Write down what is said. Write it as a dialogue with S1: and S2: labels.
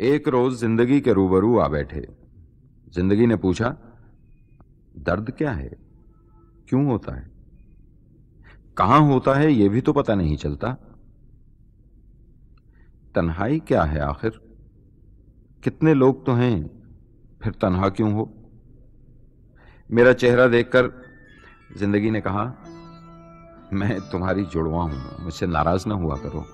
S1: एक रोज ज़िंदगी के रूबरू आ बैठे। ज़िंदगी ने पूछा, दर्द क्या है? क्यों होता है? कहाँ होता है यह भी तो पता नहीं चलता। तन्हाई क्या है आखिर? कितने लोग तो हैं, फिर तन्हा क्यों हो? मेरा चेहरा देखकर ज़िंदगी ने कहा, मैं तुम्हारी जुड़वा हूँ, मुझसे नाराज़ ना हुआ करो।